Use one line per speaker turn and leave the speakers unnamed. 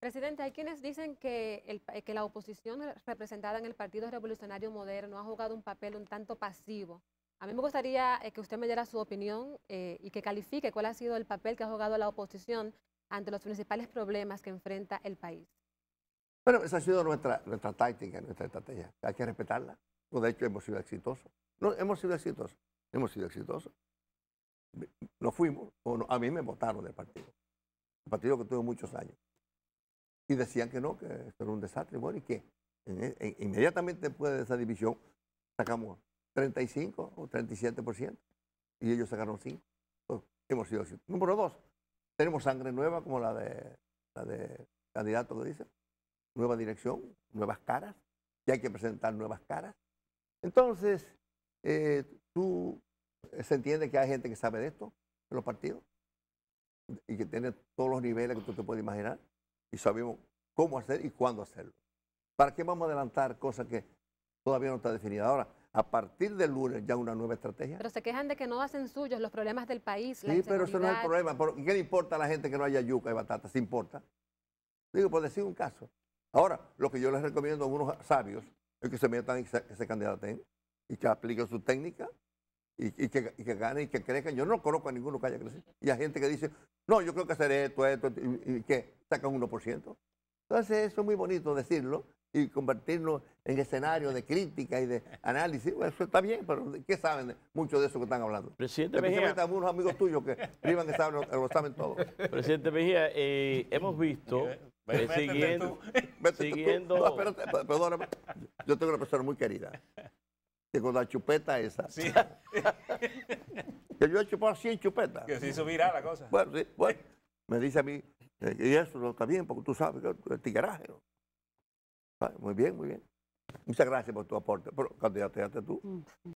Presidente, hay quienes dicen que, la oposición representada en el Partido Revolucionario Moderno ha jugado un papel un tanto pasivo. A mí me gustaría eh, que usted me diera su opinión eh, y que califique cuál ha sido el papel que ha jugado la oposición ante los principales problemas que enfrenta el país.
Bueno, esa ha sido nuestra, táctica, nuestra estrategia. Hay que respetarla. De hecho, hemos sido exitosos. No, hemos sido exitosos. Hemos sido exitosos. Nos fuimos, o no- a mí me votaron del partido. El partido que tuve muchos años. Y decían que no, que esto era un desastre. Bueno, ¿y qué? En- en- inmediatamente después de esa división sacamos 35 o 37%. Y ellos sacaron 5. Pues, hemos sido. Número dos, tenemos sangre nueva como la de, la de candidato que dice nueva dirección, nuevas caras, y hay que presentar nuevas caras. Entonces, eh, tú eh, se entiende que hay gente que sabe de esto, de los partidos, y que tiene todos los niveles que tú te puedes imaginar, y sabemos cómo hacer y cuándo hacerlo. ¿Para qué vamos a adelantar cosas que todavía no está definida? Ahora, a partir del lunes ya una nueva estrategia.
Pero se quejan de que no hacen suyos los problemas del país. la
Sí, pero eso no es el problema. ¿Por ¿Qué le importa a la gente que no haya yuca y batata? ¿Se importa? Digo, por decir un caso. Ahora, lo que yo les recomiendo a unos sabios es que se metan y se, que se candidaten y que apliquen su técnica y, y que, y que ganen y que crezcan. Yo no conozco a ninguno que haya crecido. Y hay gente que dice, no, yo creo que hacer esto, esto, y, y que sacan 1%. Entonces, eso es muy bonito decirlo y convertirlo en escenario de crítica y de análisis. Bueno, eso está bien, pero ¿qué saben de mucho de eso que están hablando?
Presidente Mejía,
algunos amigos tuyos que privan que saben, lo, lo saben todo.
presidente Mejía eh, hemos visto, eh, siguiendo,
tú.
Vete tú.
Siguiendo-
No, espérate, per- perdóname. Yo tengo una persona muy querida. Que con la chupeta esa.
Sí,
Que yo he chupado 100 chupetas.
que se hizo viral la cosa.
Bueno, sí, bueno. Me dice a mí, y eso está bien, porque tú sabes que el tigueraje. ¿no? Muy bien, muy bien. Muchas gracias por tu aporte. Pero candidateate tú.